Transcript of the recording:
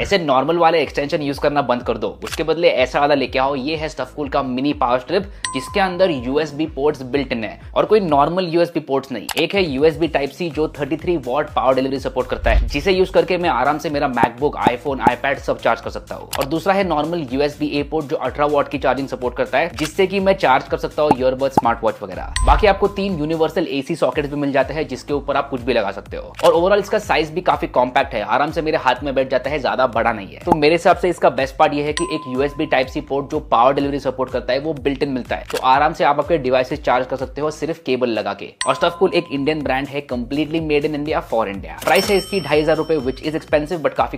ऐसे नॉर्मल वाले extension use करना बंद कर दो। उसके बदले ऐसा वाला लेके आओ, ये है स्टफकूल का मिनी पावर स्ट्रिप जिसके अंदर यूएसबी पोर्ट्स बिल्ट इन है। और कोई नॉर्मल यूएसबी पोर्ट्स नहीं। एक है यूएसबी टाइप सी जो 33 वॉट पावर डिलीवरी सपोर्ट करता है। जिसे यूज़ करके मैं आराम से मेरा मैकबुक आईफोन आईपैड सब चार्ज कर सकता हूँ। और दूसरा है नॉर्मल यूएसबी ए पोर्ट जो अठारह वॉट की चार्जिंग सपोर्ट करता है, जिससे की मैं चार्ज कर सकता हूँ ईयरबड स्मार्ट वॉच वगैरह। बाकी आपको तीन यूनिवर्सल एसी सॉकेट भी मिल जाते हैं, जिसके ऊपर आप कुछ भी लगा सकते हो। और ओवरऑल इसका साइज़ भी काफ़ी कॉम्पैक्ट है। आराम से मेरे हाथ में बैठ जाता है, ज़्यादा बड़ा नहीं है। तो मेरे हिसाब से इसका बेस्ट पार्ट यह है कि एक यूएसबी टाइप सी पोर्ट जो पावर डिलीवरी सपोर्ट करता है, वो बिल्ट इन मिलता है। तो आराम से आप अपने डिवाइसेस चार्ज कर सकते हो सिर्फ़ केबल लगा के। और स्टफकुल एक इंडियन ब्रांड है completely made in India for India price है इसकी ढाई हज़ार रुपए विच इज़ एक्सपेंसिव बट काफ़ी